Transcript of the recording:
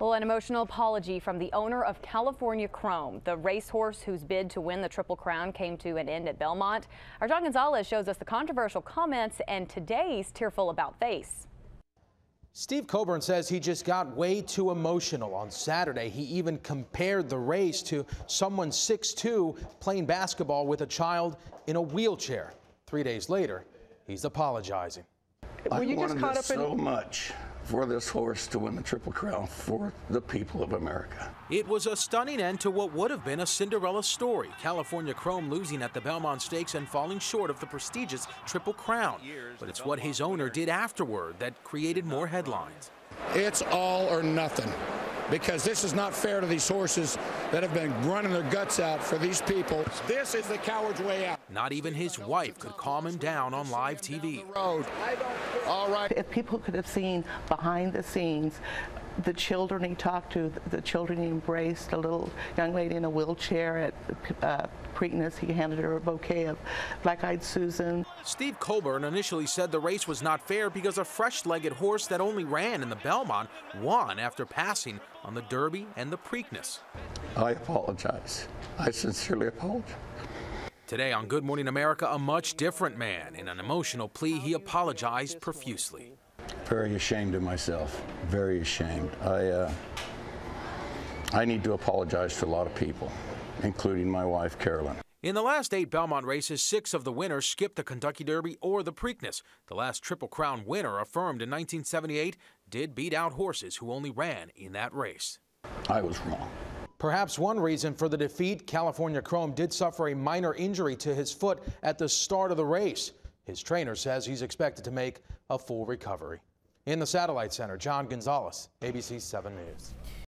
Well, an emotional apology from the owner of California Chrome, the racehorse whose bid to win the Triple Crown came to an end at Belmont. Our John Gonzalez shows us the controversial comments and today's tearful about face. Steve Coburn says he just got way too emotional on Saturday. He even compared the race to someone 6'2 playing basketball with a child in a wheelchair. Three days later, he's apologizing. Were you just caught up so in... much for this horse to win the Triple Crown for the people of America. It was a stunning end to what would have been a Cinderella story. California Chrome losing at the Belmont Stakes and falling short of the prestigious Triple Crown. But it's what his owner did afterward that created more headlines. It's all or nothing because this is not fair to these horses that have been running their guts out for these people. This is the coward's way out. Not even his wife could calm him down on live TV. All right. If people could have seen behind the scenes the children he talked to, the children he embraced, a little young lady in a wheelchair at uh, Preakness, he handed her a bouquet of black-eyed Susan. Steve Coburn initially said the race was not fair because a fresh-legged horse that only ran in the Belmont won after passing on the Derby and the Preakness. I apologize. I sincerely apologize. Today on Good Morning America, a much different man. In an emotional plea, he apologized profusely very ashamed of myself. Very ashamed. I, uh, I need to apologize to a lot of people, including my wife, Carolyn. In the last eight Belmont races, six of the winners skipped the Kentucky Derby or the Preakness. The last Triple Crown winner, Affirmed in 1978, did beat out horses who only ran in that race. I was wrong. Perhaps one reason for the defeat, California Chrome did suffer a minor injury to his foot at the start of the race. His trainer says he's expected to make a full recovery. In the Satellite Center, John Gonzalez, ABC 7 News.